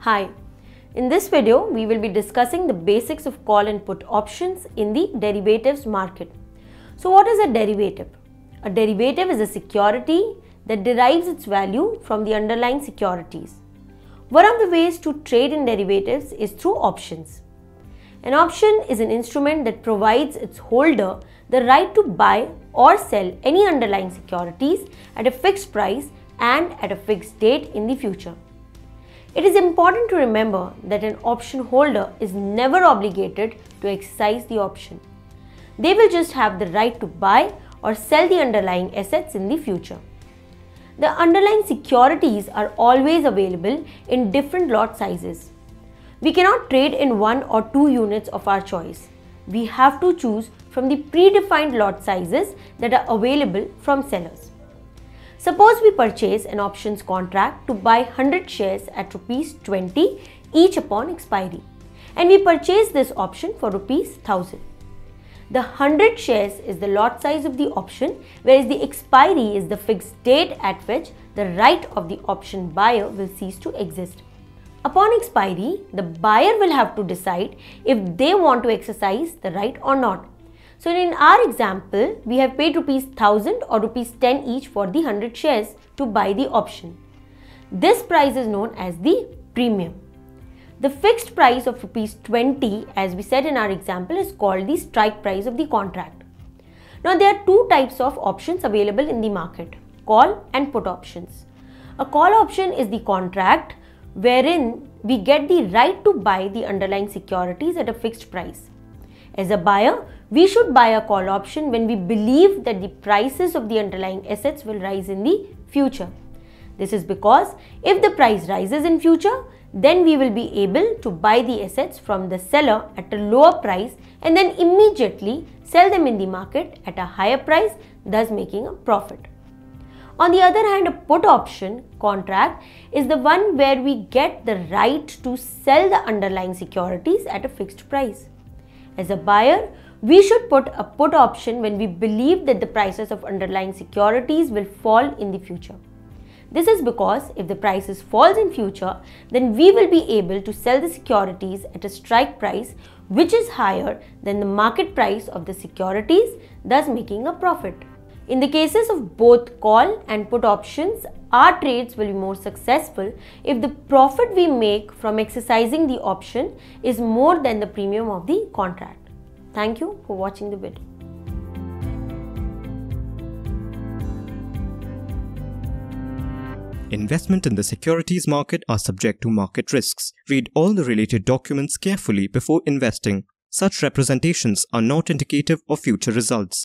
Hi, in this video we will be discussing the basics of call and put options in the derivatives market. So what is a derivative? A derivative is a security that derives its value from the underlying securities. One of the ways to trade in derivatives is through options. An option is an instrument that provides its holder the right to buy or sell any underlying securities at a fixed price and at a fixed date in the future. It is important to remember that an option holder is never obligated to exercise the option. They will just have the right to buy or sell the underlying assets in the future. The underlying securities are always available in different lot sizes. We cannot trade in one or two units of our choice. We have to choose from the predefined lot sizes that are available from sellers. Suppose we purchase an options contract to buy 100 shares at rupees 20 each upon expiry and we purchase this option for rupees 1000. The 100 shares is the lot size of the option whereas the expiry is the fixed date at which the right of the option buyer will cease to exist. Upon expiry, the buyer will have to decide if they want to exercise the right or not so in our example, we have paid rupees 1000 or rupees 10 each for the 100 shares to buy the option. This price is known as the premium. The fixed price of rupees 20 as we said in our example is called the strike price of the contract. Now there are two types of options available in the market, call and put options. A call option is the contract wherein we get the right to buy the underlying securities at a fixed price. As a buyer, we should buy a call option when we believe that the prices of the underlying assets will rise in the future. This is because if the price rises in future, then we will be able to buy the assets from the seller at a lower price and then immediately sell them in the market at a higher price, thus making a profit. On the other hand, a put option contract is the one where we get the right to sell the underlying securities at a fixed price. As a buyer, we should put a put option when we believe that the prices of underlying securities will fall in the future. This is because if the prices falls in future, then we will be able to sell the securities at a strike price which is higher than the market price of the securities, thus making a profit. In the cases of both call and put options, our trades will be more successful if the profit we make from exercising the option is more than the premium of the contract. Thank you for watching the video. Investment in the securities market are subject to market risks. Read all the related documents carefully before investing. Such representations are not indicative of future results.